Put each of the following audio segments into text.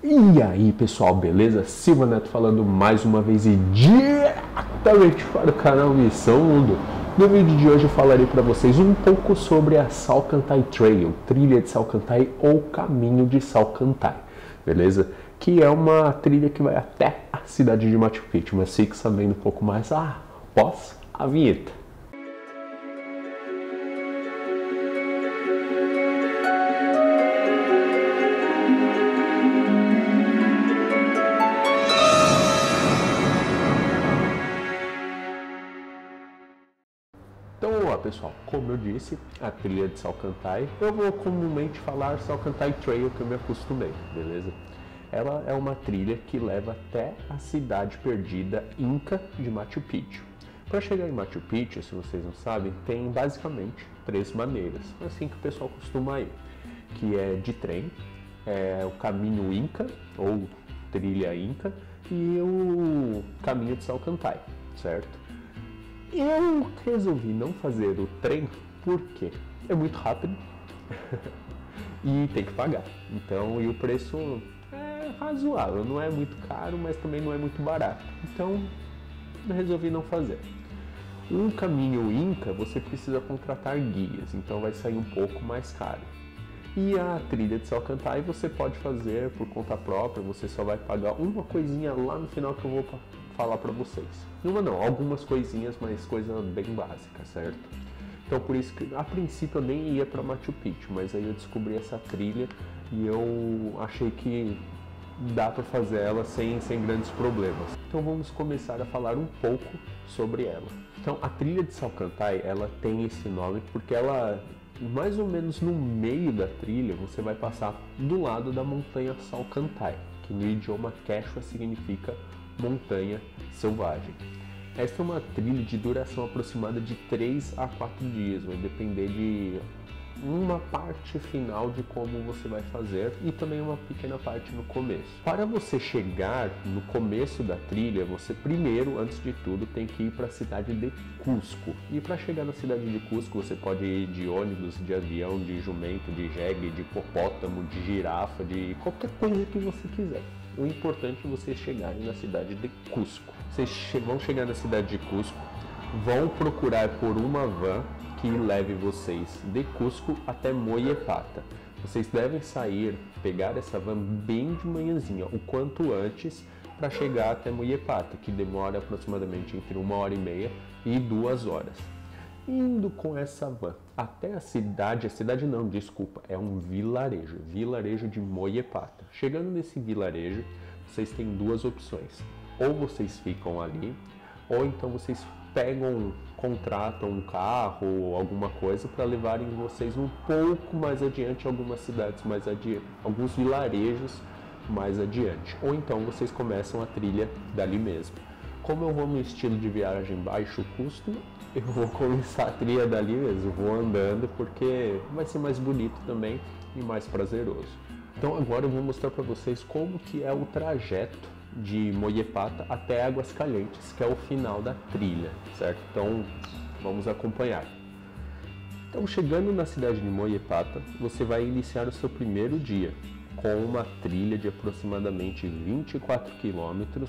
E aí pessoal, beleza? Silva Neto falando mais uma vez e diretamente para o canal Missão Mundo. No vídeo de hoje eu falarei para vocês um pouco sobre a Salcantay Trail, trilha de Salcantay ou caminho de Salcantay, beleza? Que é uma trilha que vai até a cidade de Machu Picchu, mas fique sabendo um pouco mais após a vinheta. Pessoal, como eu disse, a trilha de Salcantay, eu vou comumente falar Salcantay Trail, que eu me acostumei, beleza? Ela é uma trilha que leva até a cidade perdida Inca de Machu Picchu. Para chegar em Machu Picchu, se vocês não sabem, tem basicamente três maneiras, assim que o pessoal costuma ir, que é de trem, é o caminho Inca, ou trilha Inca, e o caminho de Salcantay, certo? Eu resolvi não fazer o trem porque é muito rápido e tem que pagar. Então, e o preço é razoável, não é muito caro, mas também não é muito barato. Então, resolvi não fazer. Um caminho Inca, você precisa contratar guias, então vai sair um pouco mais caro. E a trilha de Salcantay você pode fazer por conta própria, você só vai pagar uma coisinha lá no final que eu vou falar para vocês. Uma não, algumas coisinhas, mas coisa bem básica, certo? Então por isso que a princípio eu nem ia para Machu Picchu, mas aí eu descobri essa trilha e eu achei que dá para fazer ela sem, sem grandes problemas. Então vamos começar a falar um pouco sobre ela. Então a trilha de Salcantay, ela tem esse nome porque ela mais ou menos no meio da trilha você vai passar do lado da montanha Salcantay, que no idioma quechua significa montanha selvagem. Esta é uma trilha de duração aproximada de 3 a 4 dias, vai depender de uma parte final de como você vai fazer e também uma pequena parte no começo. Para você chegar no começo da trilha, você primeiro, antes de tudo, tem que ir para a cidade de Cusco. E para chegar na cidade de Cusco, você pode ir de ônibus, de avião, de jumento, de jegue, de hipopótamo, de girafa, de qualquer coisa que você quiser. O importante é vocês chegarem na cidade de Cusco. Vocês vão chegar na cidade de Cusco, vão procurar por uma van que leve vocês de Cusco até Moyepata. Vocês devem sair, pegar essa van bem de manhãzinha, o quanto antes, para chegar até Moyepata, que demora aproximadamente entre uma hora e meia e duas horas. Indo com essa van até a cidade, a cidade não, desculpa, é um vilarejo, vilarejo de Moyepata. Chegando nesse vilarejo, vocês têm duas opções. Ou vocês ficam ali, ou então vocês pegam, contratam um carro ou alguma coisa para levarem vocês um pouco mais adiante, algumas cidades mais adiante, alguns vilarejos mais adiante. Ou então vocês começam a trilha dali mesmo. Como eu vou no estilo de viagem baixo custo, eu vou começar a trilha dali mesmo, vou andando porque vai ser mais bonito também e mais prazeroso. Então agora eu vou mostrar para vocês como que é o trajeto de Moyepata até Águas Calientes, que é o final da trilha, certo? Então vamos acompanhar. Então chegando na cidade de Moyepata, você vai iniciar o seu primeiro dia com uma trilha de aproximadamente 24 quilômetros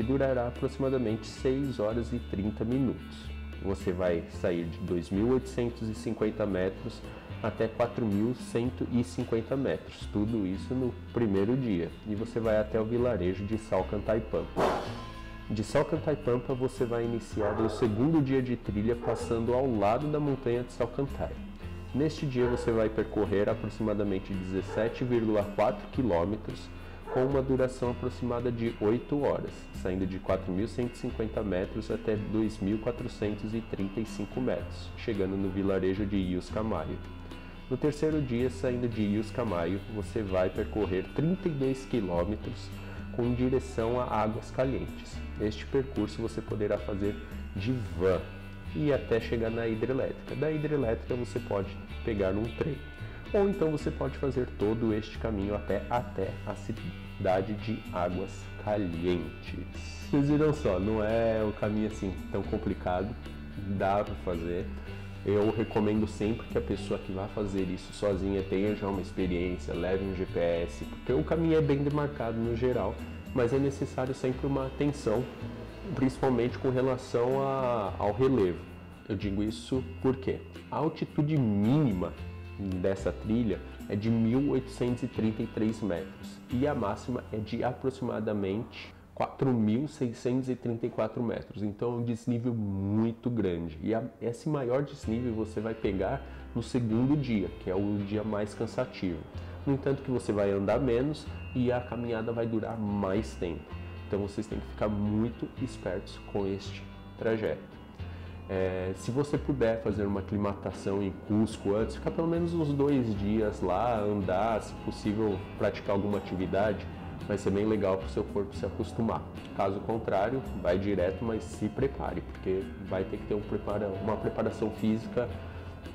que durará aproximadamente 6 horas e 30 minutos. Você vai sair de 2.850 metros até 4.150 metros, tudo isso no primeiro dia. E você vai até o vilarejo de Salcantaipampa. De Salcantaipampa você vai iniciar o segundo dia de trilha passando ao lado da montanha de Salcantay. Neste dia você vai percorrer aproximadamente 17,4 quilômetros com uma duração aproximada de 8 horas, saindo de 4.150 metros até 2.435 metros, chegando no vilarejo de Iuscamaio. No terceiro dia, saindo de Iuscamaio, você vai percorrer 32 quilômetros com direção a Águas Calientes. Este percurso você poderá fazer de van e até chegar na hidrelétrica. Da hidrelétrica você pode pegar um trem ou então você pode fazer todo este caminho até, até a cidade de Águas Calientes. Vocês viram só, não é o caminho assim tão complicado, dá para fazer. Eu recomendo sempre que a pessoa que vai fazer isso sozinha tenha já uma experiência, leve um GPS, porque o caminho é bem demarcado no geral, mas é necessário sempre uma atenção, principalmente com relação a, ao relevo. Eu digo isso porque a altitude mínima dessa trilha é de 1833 metros e a máxima é de aproximadamente 4.634 metros. Então é um desnível muito grande. E a, esse maior desnível você vai pegar no segundo dia, que é o dia mais cansativo. No entanto que você vai andar menos e a caminhada vai durar mais tempo. Então vocês têm que ficar muito espertos com este trajeto. É, se você puder fazer uma aclimatação em Cusco antes, ficar pelo menos uns dois dias lá, andar, se possível praticar alguma atividade, vai ser bem legal para o seu corpo se acostumar. Caso contrário, vai direto, mas se prepare, porque vai ter que ter um prepara, uma preparação física,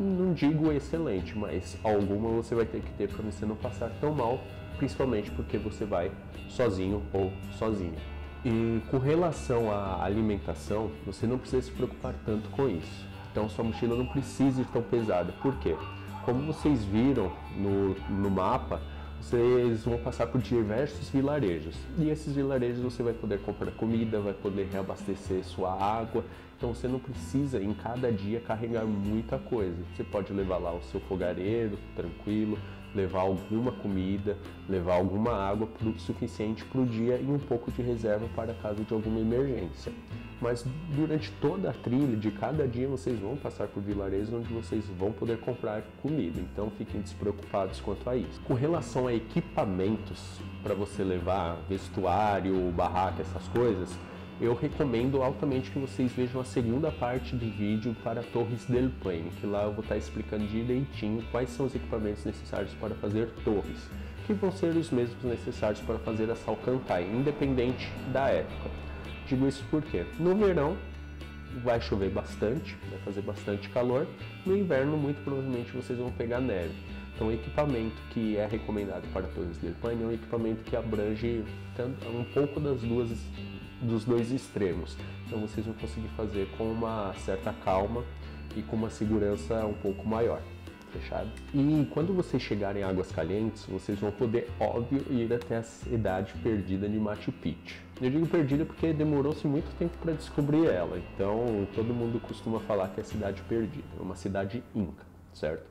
não digo excelente, mas alguma você vai ter que ter para você não passar tão mal, principalmente porque você vai sozinho ou sozinha. E com relação à alimentação, você não precisa se preocupar tanto com isso. Então sua mochila não precisa ir tão pesada. Por quê? Como vocês viram no, no mapa, vocês vão passar por diversos vilarejos. E esses vilarejos você vai poder comprar comida, vai poder reabastecer sua água. Então você não precisa em cada dia carregar muita coisa. Você pode levar lá o seu fogareiro, tranquilo, levar alguma comida, levar alguma água suficiente para o dia e um pouco de reserva para caso de alguma emergência. Mas durante toda a trilha, de cada dia, vocês vão passar por vilarejos onde vocês vão poder comprar comida, então fiquem despreocupados quanto a isso. Com relação a equipamentos para você levar, vestuário, barraca, essas coisas, eu recomendo altamente que vocês vejam a segunda parte do vídeo para Torres del Paine, que lá eu vou estar explicando direitinho quais são os equipamentos necessários para fazer torres, que vão ser os mesmos necessários para fazer a Salcantay, independente da época. Digo isso porque no verão vai chover bastante, vai fazer bastante calor, no inverno muito provavelmente vocês vão pegar neve. Então o equipamento que é recomendado para Torres del Paine é um equipamento que abrange um pouco das duas dos dois extremos. Então vocês vão conseguir fazer com uma certa calma e com uma segurança um pouco maior. Fechado? E quando vocês chegarem em Águas Calientes, vocês vão poder, óbvio, ir até a cidade perdida de Machu Picchu. Eu digo perdida porque demorou-se muito tempo para descobrir ela, então todo mundo costuma falar que é a cidade perdida, é uma cidade inca, certo?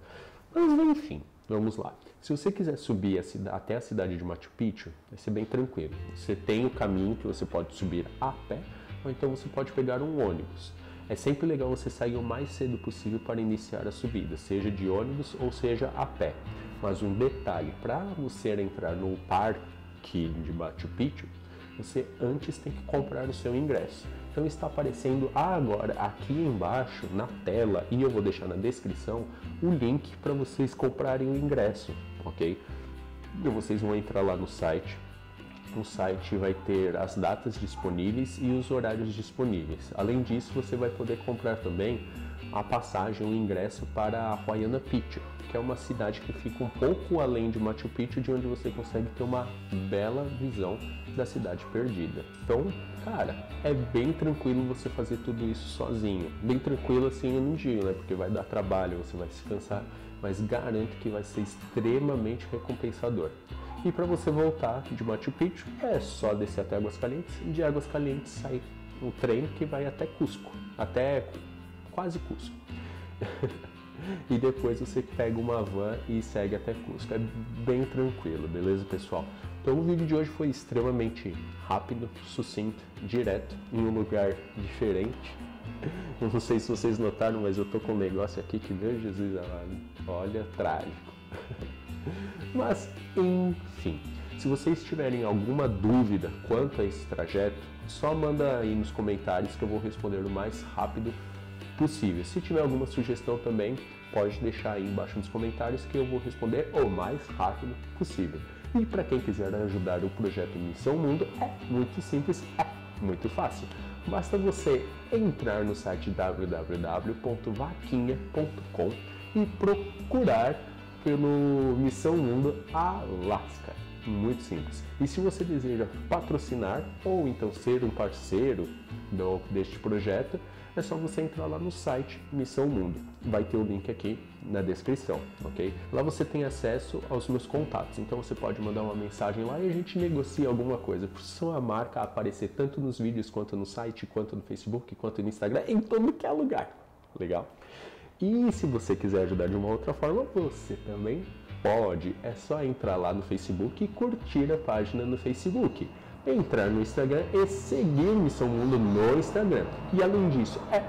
Mas enfim, vamos lá. Se você quiser subir a cidade, até a cidade de Machu Picchu, vai ser bem tranquilo. Você tem o caminho que você pode subir a pé, ou então você pode pegar um ônibus. É sempre legal você sair o mais cedo possível para iniciar a subida, seja de ônibus ou seja a pé. Mas um detalhe, para você entrar no parque de Machu Picchu, você antes tem que comprar o seu ingresso. Então está aparecendo agora aqui embaixo na tela e eu vou deixar na descrição o link para vocês comprarem o ingresso ok? Então vocês vão entrar lá no site. No site vai ter as datas disponíveis e os horários disponíveis. Além disso, você vai poder comprar também a passagem, o ingresso para a Huayana Picchu, que é uma cidade que fica um pouco além de Machu Picchu, de onde você consegue ter uma bela visão da cidade perdida. Então, cara, é bem tranquilo você fazer tudo isso sozinho. Bem tranquilo assim eu não digo, né? Porque vai dar trabalho, você vai se cansar mas garanto que vai ser extremamente recompensador. E para você voltar de Machu Picchu, é só descer até Águas Calientes, de Águas Calientes sai o trem que vai até Cusco, até quase Cusco. e depois você pega uma van e segue até Cusco. É bem tranquilo, beleza, pessoal? Então o vídeo de hoje foi extremamente rápido, sucinto, direto, em um lugar diferente eu não sei se vocês notaram, mas eu tô com um negócio aqui que, meu Jesus olha, trágico. Mas, enfim, se vocês tiverem alguma dúvida quanto a esse trajeto, só manda aí nos comentários que eu vou responder o mais rápido possível. Se tiver alguma sugestão também, pode deixar aí embaixo nos comentários que eu vou responder o mais rápido possível. E para quem quiser ajudar o projeto Missão Mundo, é muito simples, é muito fácil. Basta você entrar no site www.vaquinha.com e procurar pelo Missão Mundo Alaska. muito simples. E se você deseja patrocinar ou então ser um parceiro do, deste projeto, é só você entrar lá no site Missão Mundo. Vai ter o link aqui na descrição, ok? Lá você tem acesso aos meus contatos, então você pode mandar uma mensagem lá e a gente negocia alguma coisa. Por sua marca aparecer tanto nos vídeos quanto no site, quanto no Facebook, quanto no Instagram, em todo que é lugar. Legal? E se você quiser ajudar de uma outra forma, você também pode. É só entrar lá no Facebook e curtir a página no Facebook. Entrar no Instagram e seguir Missão Mundo no Instagram. E além disso, é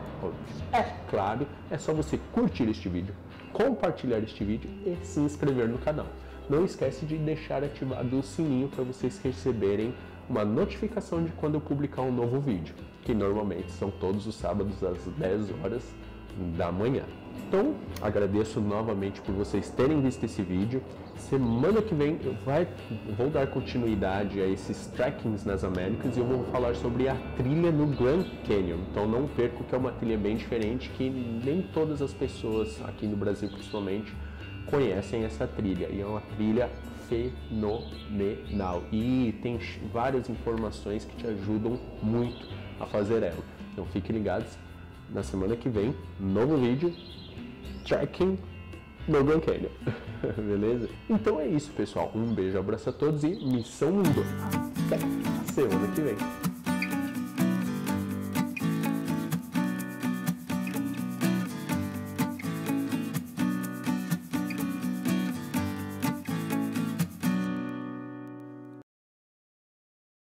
é claro, é só você curtir este vídeo, compartilhar este vídeo e se inscrever no canal. Não esquece de deixar ativado o sininho para vocês receberem uma notificação de quando eu publicar um novo vídeo, que normalmente são todos os sábados às 10 horas da manhã. Então, agradeço novamente por vocês terem visto esse vídeo. Semana que vem eu vai, vou dar continuidade a esses trekkings nas Américas e eu vou falar sobre a trilha no Grand Canyon. Então não perco que é uma trilha bem diferente que nem todas as pessoas aqui no Brasil principalmente conhecem essa trilha. E é uma trilha fenomenal e tem várias informações que te ajudam muito a fazer ela. Então fiquem ligados na semana que vem, novo vídeo, trekking no Grand Canyon. Beleza? Então é isso, pessoal. Um beijo, abraço a todos e missão mundo. Até semana que vem.